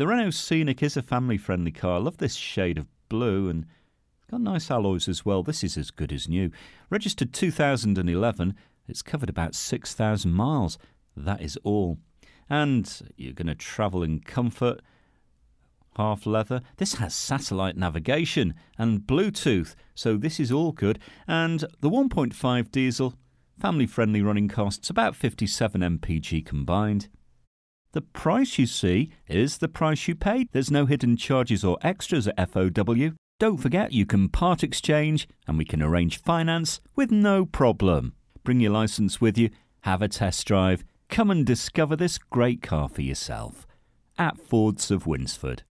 The Renault Scenic is a family friendly car. I love this shade of blue and it's got nice alloys as well. This is as good as new. Registered 2011, it's covered about 6,000 miles. That is all. And you're going to travel in comfort half leather. This has satellite navigation and Bluetooth, so this is all good. And the 1.5 diesel, family friendly running costs about 57 mpg combined. The price you see is the price you pay. There's no hidden charges or extras at FOW. Don't forget you can part exchange and we can arrange finance with no problem. Bring your license with you, have a test drive, come and discover this great car for yourself at Fords of Winsford.